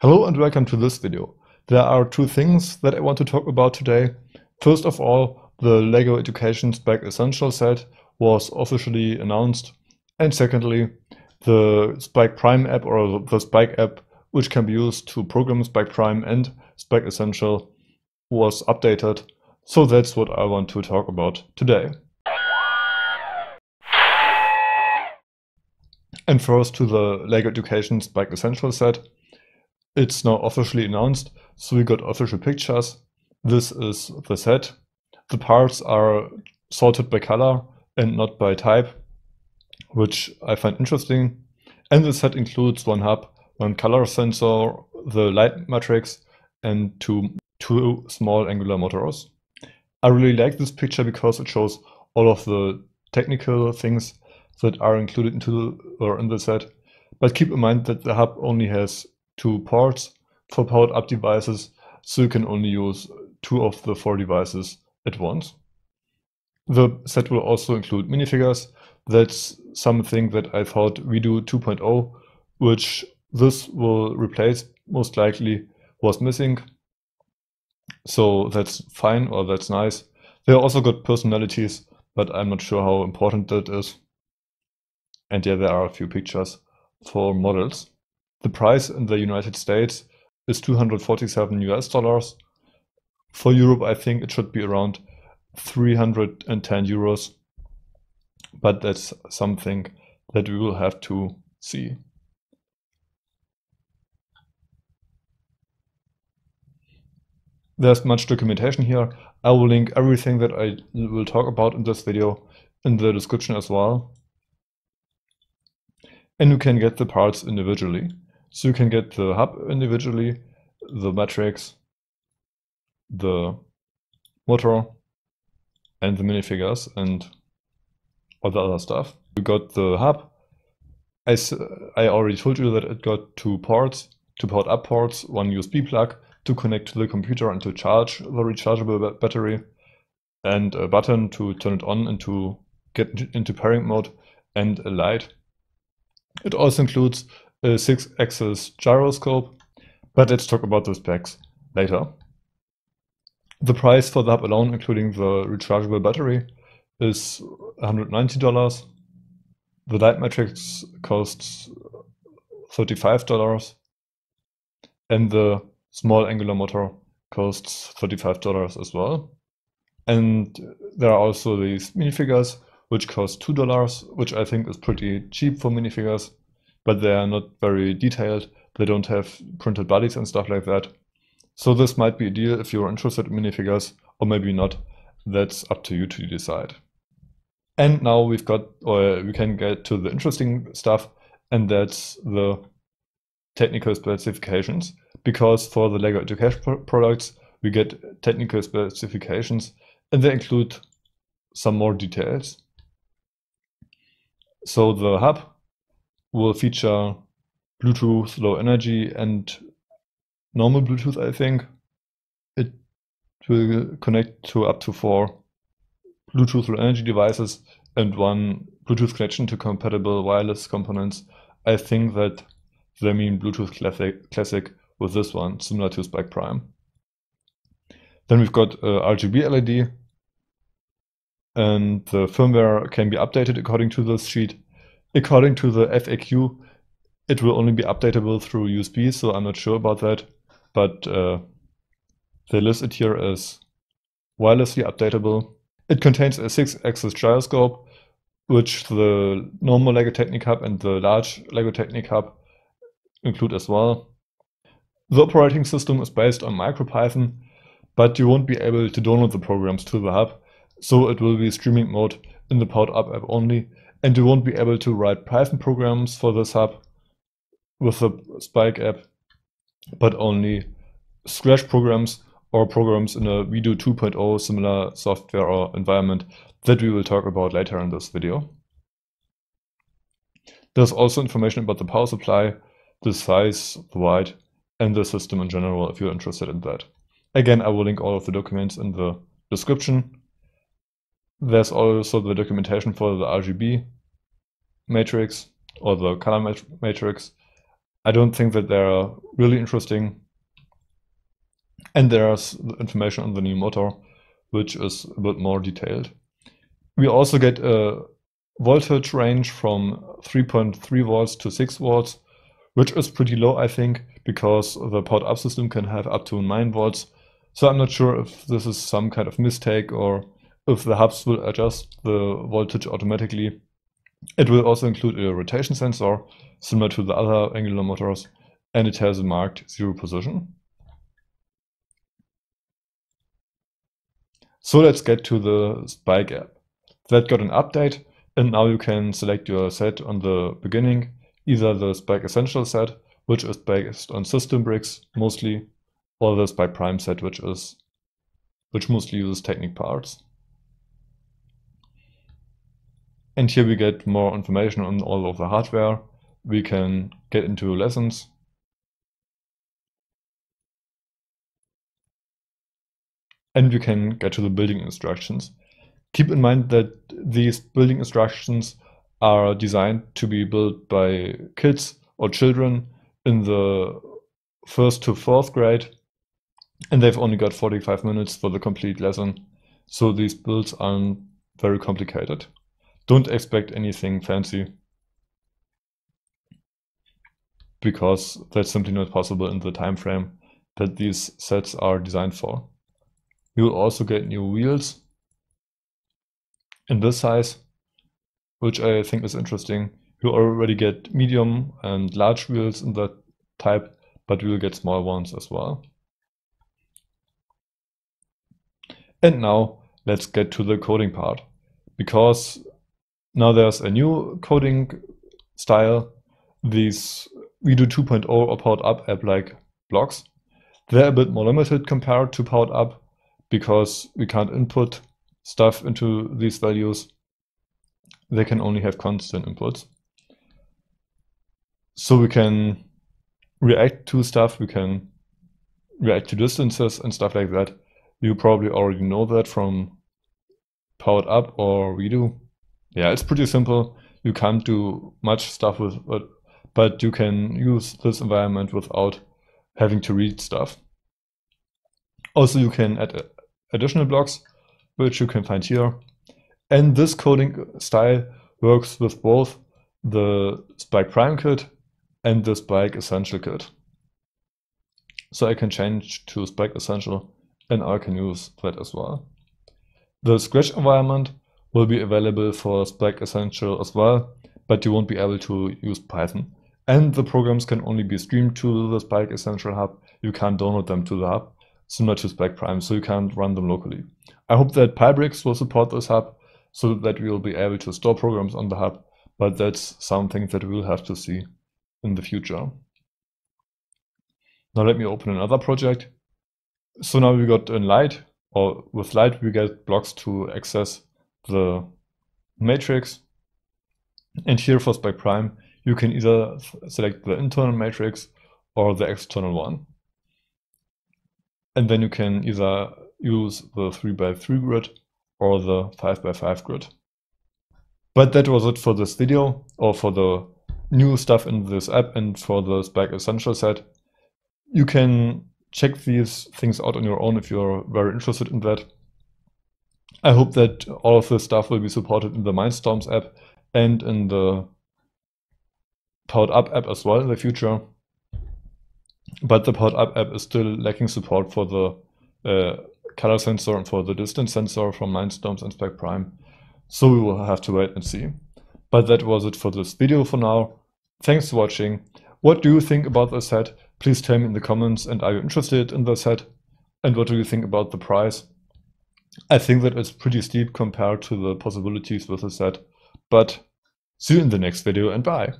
Hello and welcome to this video. There are two things that I want to talk about today. First of all, the LEGO Education Spike Essential set was officially announced. And secondly, the Spike Prime app or the Spike app, which can be used to program Spike Prime and Spike Essential, was updated. So that's what I want to talk about today. And first to the LEGO Education Spike Essential set. It's now officially announced, so we got official pictures. This is the set. The parts are sorted by color and not by type, which I find interesting. And the set includes one hub, one color sensor, the light matrix, and two, two small angular motors. I really like this picture because it shows all of the technical things that are included into the, or in the set. But keep in mind that the hub only has two ports for powered up devices, so you can only use two of the four devices at once. The set will also include minifigures. That's something that I thought WeDo 2.0, which this will replace most likely, was missing. So that's fine or that's nice. They also got personalities, but I'm not sure how important that is. And yeah, there are a few pictures for models. The price in the United States is 247 US dollars. For Europe, I think it should be around 310 euros. But that's something that we will have to see. There's much documentation here. I will link everything that I will talk about in this video in the description as well. And you can get the parts individually. So you can get the hub individually, the matrix, the motor, and the minifigures and all the other stuff. You got the hub. I, I already told you that it got two ports, two Powered Up ports, one USB plug to connect to the computer and to charge the rechargeable battery, and a button to turn it on and to get into pairing mode, and a light. It also includes Uh, a 6-axis gyroscope, but let's talk about the specs later. The price for the hub alone, including the rechargeable battery, is $190. The light matrix costs $35 and the small angular motor costs $35 as well. And there are also these minifigures which cost $2, which I think is pretty cheap for minifigures but they are not very detailed. They don't have printed bodies and stuff like that. So this might be a deal if you're interested in minifigures, or maybe not. That's up to you to decide. And now we've got, or we can get to the interesting stuff, and that's the technical specifications. Because for the LEGO Education products, we get technical specifications, and they include some more details. So the hub will feature Bluetooth low energy and normal Bluetooth, I think. It will connect to up to four Bluetooth low energy devices and one Bluetooth connection to compatible wireless components. I think that they mean Bluetooth Classic, Classic with this one, similar to Spike Prime. Then we've got uh, RGB LED, and the firmware can be updated according to this sheet. According to the FAQ, it will only be updatable through USB, so I'm not sure about that. But uh, they list it here as wirelessly updatable. It contains a 6-axis gyroscope, which the normal LEGO Technic Hub and the large LEGO Technic Hub include as well. The operating system is based on MicroPython, but you won't be able to download the programs to the hub, so it will be streaming mode in the Powered Up app only, and you won't be able to write Python programs for this hub with the Spike app, but only Scratch programs or programs in a WeDo 2.0 similar software or environment that we will talk about later in this video. There's also information about the power supply, the size, the weight, and the system in general if you're interested in that. Again, I will link all of the documents in the description. There's also the documentation for the RGB matrix or the color matrix. I don't think that they're really interesting. And there's information on the new motor, which is a bit more detailed. We also get a voltage range from 3.3 volts to 6 volts, which is pretty low, I think, because the powered up system can have up to 9 volts. So I'm not sure if this is some kind of mistake or if the hubs will adjust the voltage automatically. It will also include a rotation sensor, similar to the other angular motors, and it has a marked zero position. So let's get to the Spike app. That got an update, and now you can select your set on the beginning, either the Spike Essential set, which is based on system bricks mostly, or the Spike Prime set, which is which mostly uses Technic parts. And here we get more information on all of the hardware. We can get into lessons. And we can get to the building instructions. Keep in mind that these building instructions are designed to be built by kids or children in the first to fourth grade. And they've only got 45 minutes for the complete lesson. So these builds aren't very complicated. Don't expect anything fancy because that's simply not possible in the time frame that these sets are designed for. You will also get new wheels in this size, which I think is interesting. You already get medium and large wheels in that type, but you will get small ones as well. And now let's get to the coding part because now there's a new coding style. These WeDo 2.0 or Powered Up app-like blocks. They're a bit more limited compared to Powered Up because we can't input stuff into these values. They can only have constant inputs. So we can react to stuff, we can react to distances and stuff like that. You probably already know that from Powered Up or WeDo yeah, it's pretty simple. You can't do much stuff with it, but you can use this environment without having to read stuff. Also, you can add additional blocks, which you can find here. And this coding style works with both the Spike Prime kit and the Spike Essential kit. So I can change to Spike Essential and I can use that as well. The Scratch environment will be available for Spike Essential as well, but you won't be able to use Python. And the programs can only be streamed to the Spike Essential Hub. You can't download them to the hub, similar to Spike Prime, so you can't run them locally. I hope that Pybricks will support this hub so that we'll be able to store programs on the hub, but that's something that we'll have to see in the future. Now let me open another project. So now we got in Light, or with Light we get blocks to access the matrix. And here for Spike Prime, you can either select the internal matrix or the external one. And then you can either use the 3x3 grid or the 5x5 grid. But that was it for this video or for the new stuff in this app and for the Spike Essential set. You can check these things out on your own if you're very interested in that. I hope that all of this stuff will be supported in the Mindstorms app and in the Powered Up app as well in the future. But the Powered Up app is still lacking support for the uh, color sensor and for the distance sensor from Mindstorms and Spike Prime. So we will have to wait and see. But that was it for this video for now. Thanks for watching. What do you think about the set? Please tell me in the comments and are you interested in the set? And what do you think about the price? I think that it's pretty steep compared to the possibilities with the set. But see you in the next video and bye.